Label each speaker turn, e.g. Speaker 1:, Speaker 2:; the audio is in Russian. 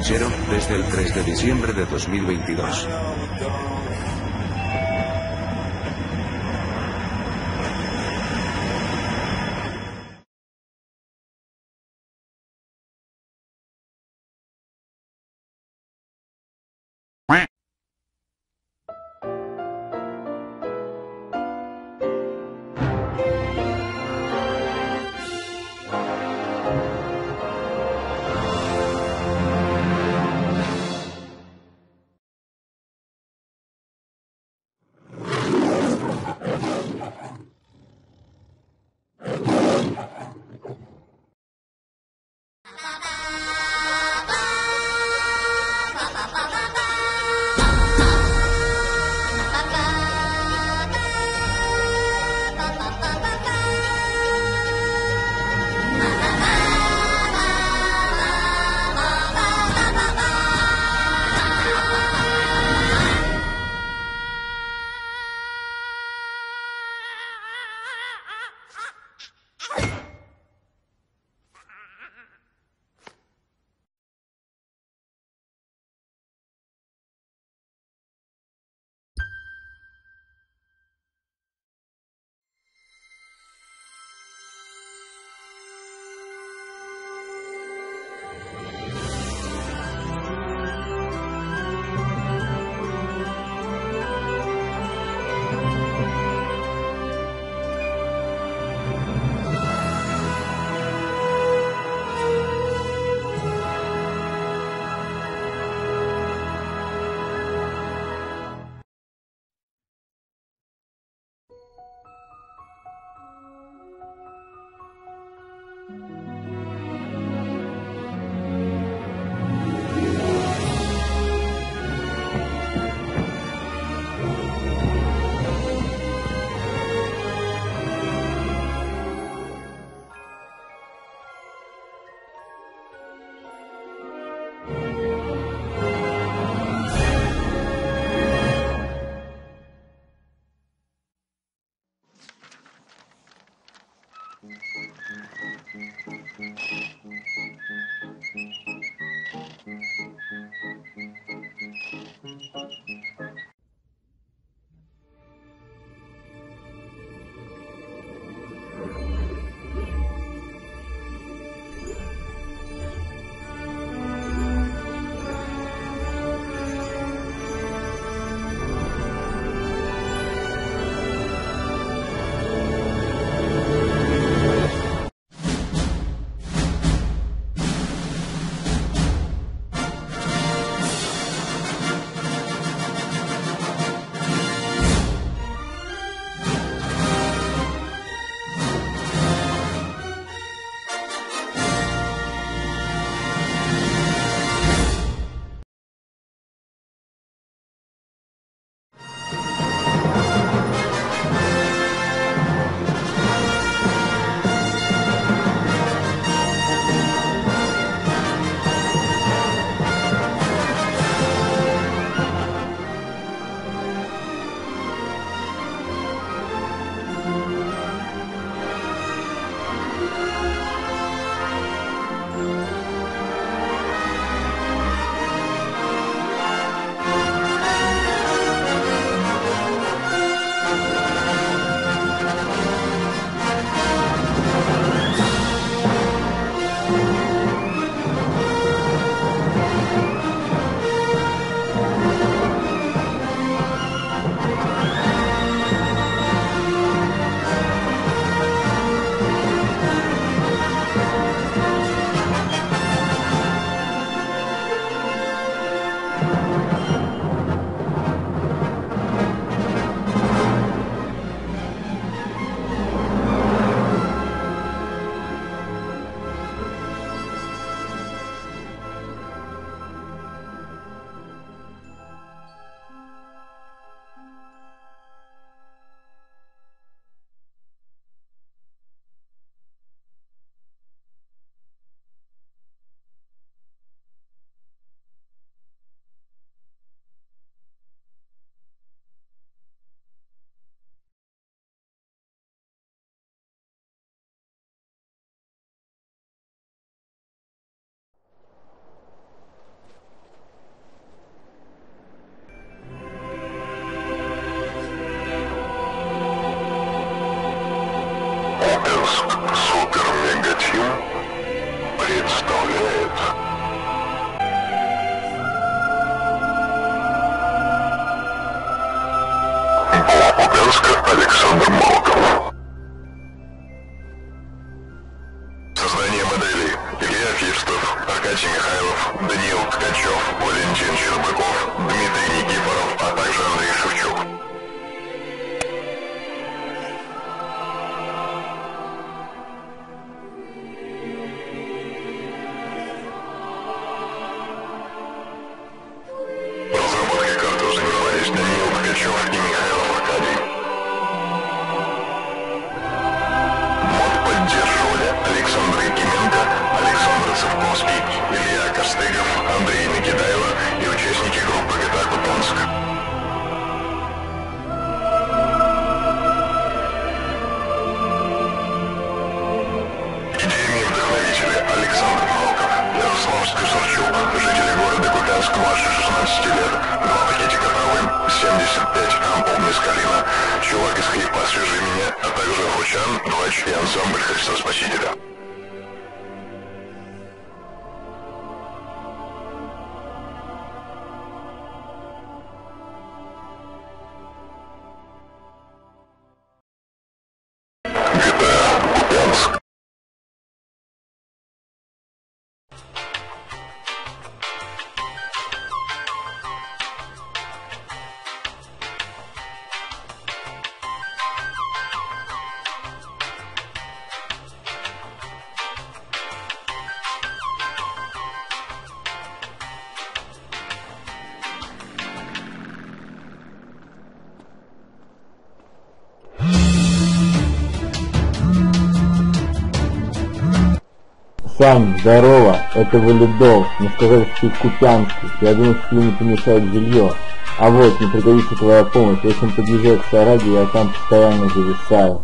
Speaker 1: Desde el 3 de diciembre de 2022.
Speaker 2: Купянска Александр Малков. Создание моделей Илья Фирстов, Аркадий Михайлов, Даниил Ткачев, Валентин Щербаков, Дмитрий Никифоров, а также Андрей Шевчук. Разработкой карты занимались Даниил Ткачев и младше 16 лет, два пакетика травы, 75 ампул мескалина, чувак из хлипа «Свяжи меня», а также Хучан, Двач и ансамбль Христа Спасителя.
Speaker 3: Сань, здорово, это Валидол, не сказать, что ты Купянский. Я думаю, что тебе не помешает жилье. А вот, не пригодится твоя помощь. В общем, подъезжай к Сараге, я там постоянно зависаю.